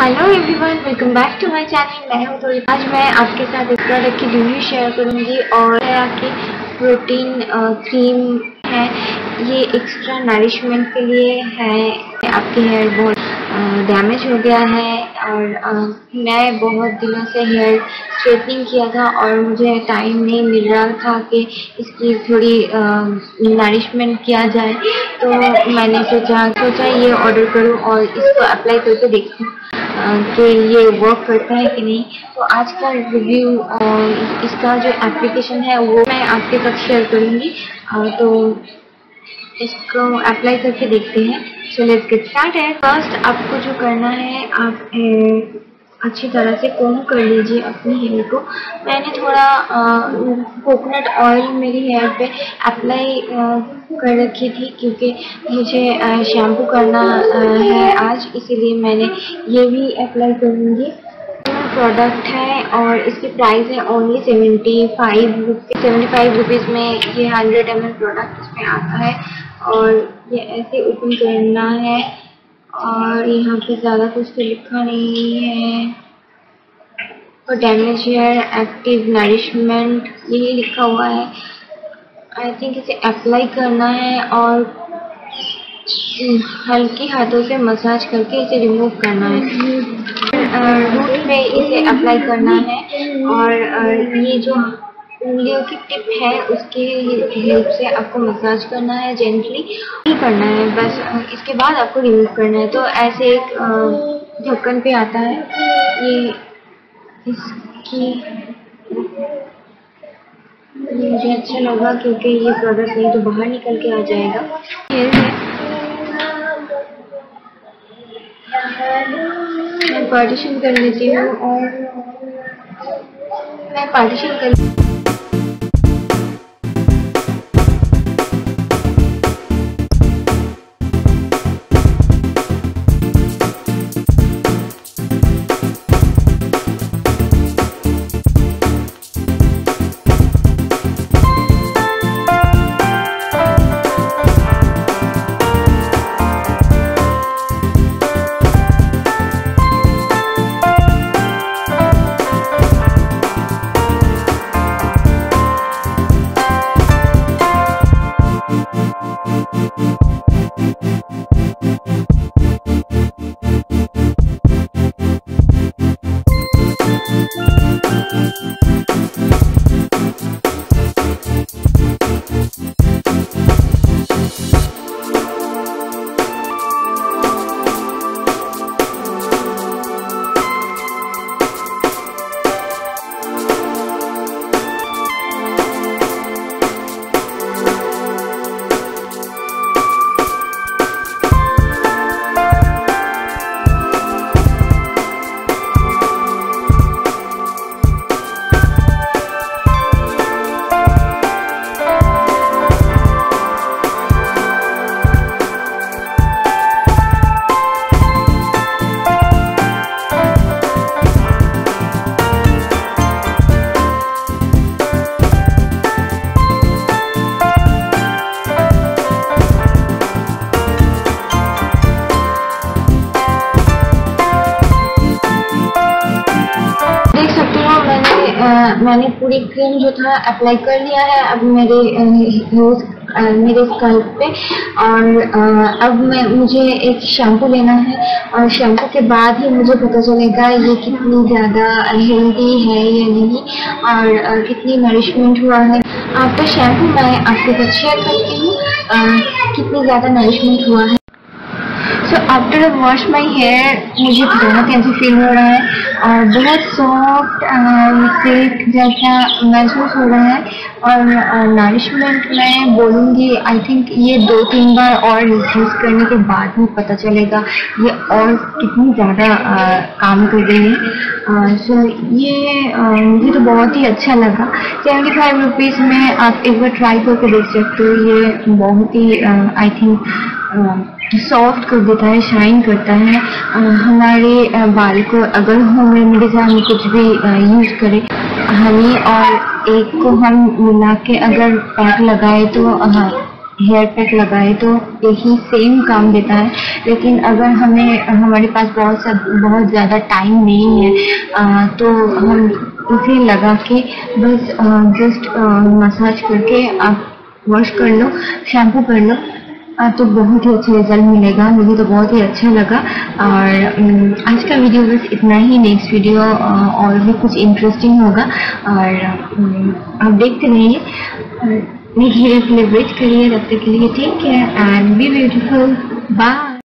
Hello everyone welcome back to my channel मैं हूँ थोड़ी आज मैं आपके साथ एक प्रोडक्ट की रिव्यू शेयर करूँगी और आपकी प्रोटीन क्रीम है। ये एक्स्ट्रा नरिशमेंट के लिए है। आपके हेयर बहुत डैमेज हो गया है और आ, मैं बहुत दिनों से हेयर स्ट्रेटनिंग किया था और मुझे टाइम नहीं मिल रहा था कि इसकी थोड़ी नरिशमेंट किया जाए। तो मैंने सोचा सोचा ये ऑर्डर करूँ और इसको अप्लाई करके देखूँ कि ये वर्क करता है कि नहीं। तो आज का रिव्यू इसका जो एप्लीकेशन है, वो मैं आपके साथ शेयर करूँगी। तो इसको अप्लाई करके देखते हैं। सो लेट्स गेट स्टार्ट है फ़र्स्ट आपको जो करना है, आप अच्छी तरह से कोम कर लीजिए अपनी हेयर को। मैंने थोड़ा कोकोनट ऑयल मेरी हेयर पे अप्लाई कर रखी थी क्योंकि मुझे शैम्पू करना है आज, इसीलिए मैंने ये भी अप्लाई करूँगी। प्रोडक्ट है और इसकी प्राइस है only seventy five rupees seventy five rupees में ये हंड्रेड एम प्रोडक्ट इसमें आता है और ये ऐसे ओपन करना है। और यहाँ पे ज़्यादा कुछ तो लिखा नहीं है। और डैमेज हेयर एक्टिव नरिशमेंट यही लिखा हुआ है। आई थिंक इसे अप्लाई करना है और हल्की हाथों से मसाज करके इसे रिमूव करना है। रूट पे इसे अप्लाई करना है। और ये जो उंगलियों की टिप है, उसके हेल्प से आपको मसाज करना है जेंटली ही करना है, बस इसके बाद आपको रिमूव करना है। तो ऐसे एक ढक्कन पे आता है। ये इसकी मुझे अच्छा लगा क्योंकि ये प्रोडक्ट नहीं तो बाहर निकल के आ जाएगा। मैं पार्टीशन कर लेती हूँ और मैं पार्टीशन कर मैंने पूरी क्रीम जो था अप्लाई कर लिया है अब मेरे मेरे स्कल्प पे और अब मैं, मुझे एक शैम्पू लेना है और शैम्पू के बाद ही मुझे पता चलेगा ये कितनी ज़्यादा हेल्दी है या नहीं और कितनी नरिशमेंट हुआ है। आफ्टर शैम्पू मैं आपके साथ शेयर करती हूँ कितनी ज़्यादा नरिशमेंट हुआ है। आफ्टर वॉश माई हेयर मुझे बहुत ही ऐसे फील हो रहा है और बहुत सॉफ्ट सिल्क जैसा महसूस हो रहा है और नरिशमेंट मैं बोलूँगी आई थिंक ये दो तीन बार और यूज़ करने के बाद ही पता चलेगा ये और कितनी ज़्यादा काम कर रही है। सो ये मुझे तो बहुत ही अच्छा लगा। सेवेंटी फाइव रुपीज़ में आप एक बार ट्राई करके देख सकते हो, ये बहुत ही आई थिंक सॉफ्ट कर देता है शाइन करता है। हमारे बाल को अगर होम रेमेडी से हम कुछ भी यूज़ करें हनी और एक को हम मिला के अगर पैक लगाए तो हेयर पैक लगाए तो यही सेम काम देता है। लेकिन अगर हमें हमारे पास बहुत सा बहुत ज़्यादा टाइम नहीं है आ, तो हम उसे लगा के बस जस्ट मसाज करके आप वॉश कर लो शैम्पू कर लो। तो बहुत ही अच्छा रिज़ल्ट मिलेगा। मुझे तो बहुत ही अच्छा लगा। और आज का वीडियो बस इतना ही। नेक्स्ट वीडियो और भी कुछ इंटरेस्टिंग होगा। और आप देखते रहिए। मेरी के लिए वेट करिए। तब तक के लिए ठीक है एंड बी ब्यूटीफुल बाय